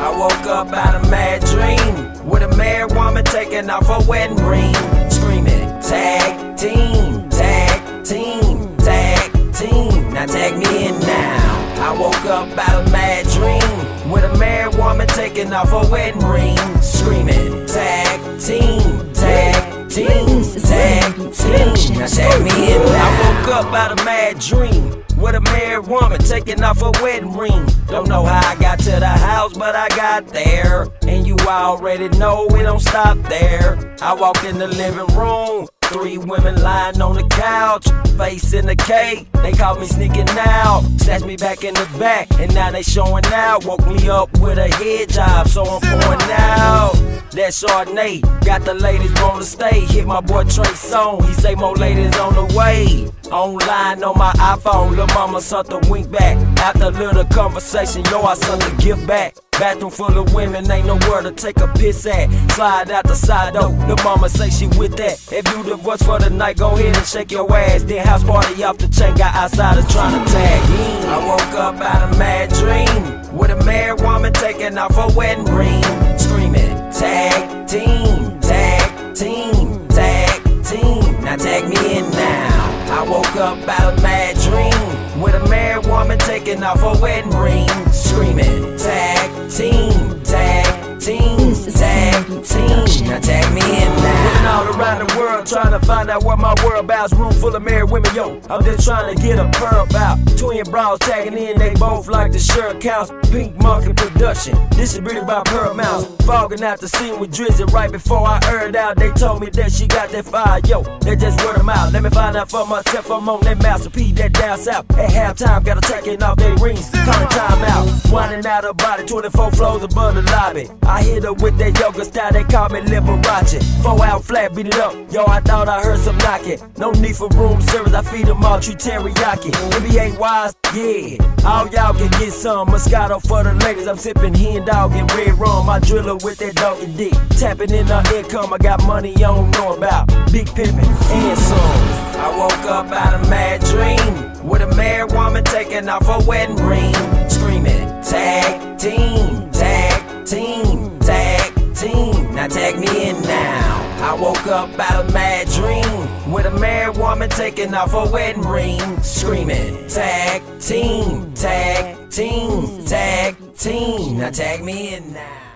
I woke up out of mad dream with a married woman taking off her wedding ring, screaming tag team, tag team, tag team. Now tag me in now. I woke up out of mad dream with a married woman taking off her wedding ring, screaming tag team, tag team, tag team. Now tag me in now. I woke up out of mad dream with a married woman taking off her wedding ring. Don't know how I got to the house, but I got there. And you already know we don't stop there. I walk in the living room. Three women lying on the couch, face in the cake. They caught me sneaking out, snatched me back in the back, and now they showing out. Woke me up with a head job, so I'm pouring out. That Chardonnay got the ladies wanna stay. Hit my boy Trey Song, he say more ladies on the way. Online on my iPhone, lil' mama sent the wink back. After little conversation, yo, I sent the gift back. Bathroom full of women, ain't nowhere to take a piss at. Slide out the side though, the mama say she with that. If you divorced for the night, go ahead and shake your ass. Then house party off the chain, got outsiders trying to tag in. I woke up out of mad dream with a married woman taking off her wedding ring, screaming tag team, tag team, tag team. Now tag me in now. I woke up out of a mad dream with a married woman taking off her wedding ring, screaming trying to find out what my world whereabouts. Room full of married women, yo. I'm just trying to get a pearl out. Twin bras tagging in, they both like the shirt counts. Pink Market Production, distributed by Pearl Mouse. Fogging out the scene with Drizzy right before I heard out. They told me that she got that fire, yo. They just word them out. Let me find out for myself. I'm on that Master P, that down south. At halftime, gotta take it off their rings. Calling time out. Winding out her body, 24 floors above the lobby. I hit her with that yoga style, they call me Liberace. Four out flat, beat it up. Yo, I thought I heard some knocking. No need for room service, I feed them all, treat teriyaki. NBA wise, yeah. All y'all can get some Moscato for the ladies. I'm sipping hen dog and red rum. I drill her with that doggy dick. Tapping in her income, I got money I don't know about. Big pimpin' and some. I woke up out of mad dream with a married woman taking off her wedding ring, screaming tag team, I woke up out of mad dream with a married woman taking off her wedding ring, screaming tag team, tag team, tag team. Now tag me in now.